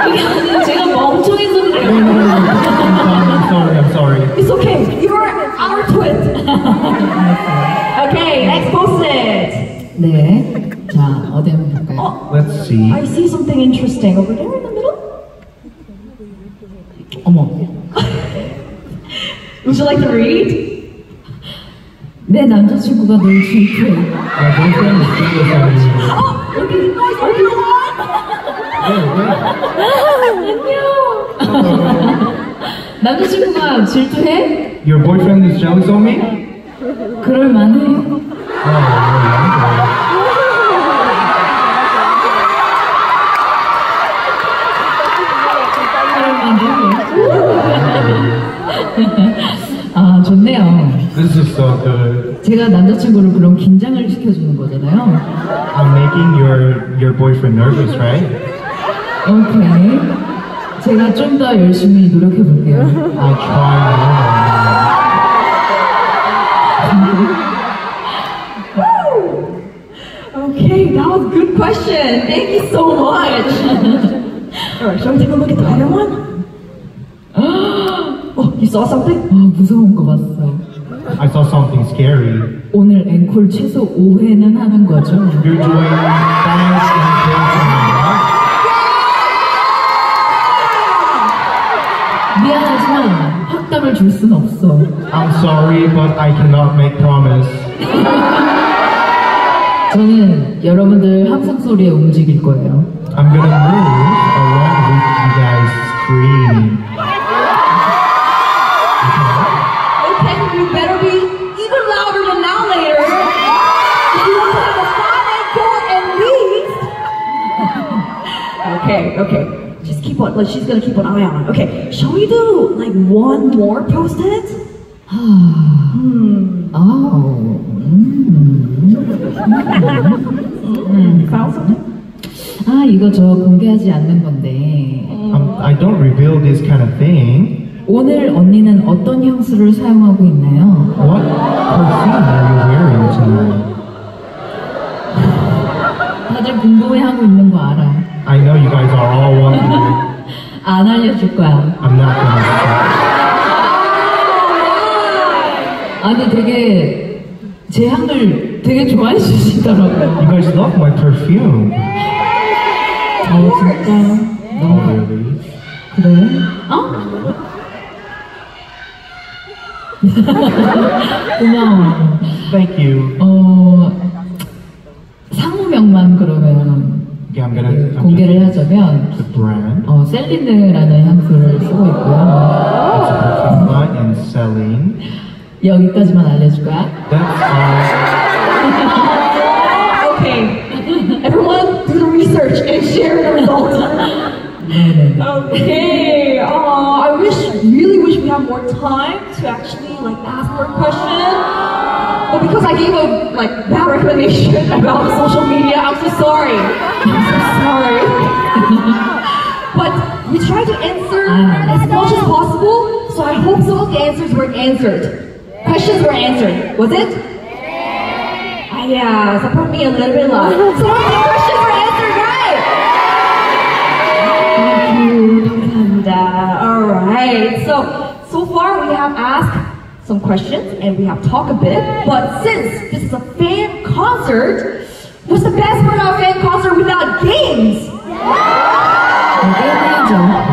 그게 아니라 제가 멍청해서 그래요. I'm sorry, I'm sorry. It's okay. You're our twin. okay, next post-it. 네. 자, 어디 한번 볼까요? Oh, Let's see. I see something interesting over there in the middle. 어머. Would you like to read? 내 남자친구가 널 질투해. My boyfriend is jealous of me. Oh, look at you guys. 남자친구가 질투해? Your boyfriend is jealous of me? 그럴 만해. Oh, yeah. 아, 좋네요. So good. 제가 남자친구를 그런 긴장을 시켜주는 거잖아요. I'm making your your boyfriend nervous, right? 오케이. 제가 좀 더 열심히 노력해 볼게요. I'll try. Okay, that was a good question. Thank you so much. All right, shall we take a look at the other one? oh, you saw something? 아, 무서운 거 봤어. I saw something scary. 오늘 앵콜 최소 5회는 하는 거죠. You're doing dance and dancing, right? 미안하지만 확답을 줄 순 없어. I'm sorry, but I cannot make promise. 저는 여러분들 함성 소리에 움직일 거예요. I'm gonna move okay. Just keep on, like, she's gonna keep an eye on. Okay, shall we do, like, one more post-it? Hmm. 아우, You found something? 아 이거 저 공개하지 않는 건데 Um, I don't reveal this kind of thing. 오늘 언니는 어떤 향수를 사용하고 있나요? What perfume are you wearing tonight? 안 알려줄 거야. I'm not gonna say. 아니 되게 제 향을 되게 좋아해 주시더라고요. You guys love my perfume. 어 진짜 Oh, 너무 really? 그래? 어? 고마워. Thank you. 어 상호명만 그러면 공개를 하자면 just, the brand. 어 셀린느라는 향수를 쓰고 있고요. It's a perfume line and selling. 여기까지만 알려줄 거야. That's all. Okay. Everyone, do the research and share the results. 네네. Okay. Uh, I wish, really wish we had more time to actually like ask more questions. But because I gave a like bad recommendation about social media, I'm so sorry. I'm so sorry. but we tried to answer as much as possible, so I hope some of the answers were answered. Questions were answered. Was it? Ah, yeah, support me a little bit love. Some of the questions were answered right. Thank you. And, uh, all right. So, so far we have asked some questions and we have talk a bit. But since this is a fan concert, what's the best part of a fan concert without games? 게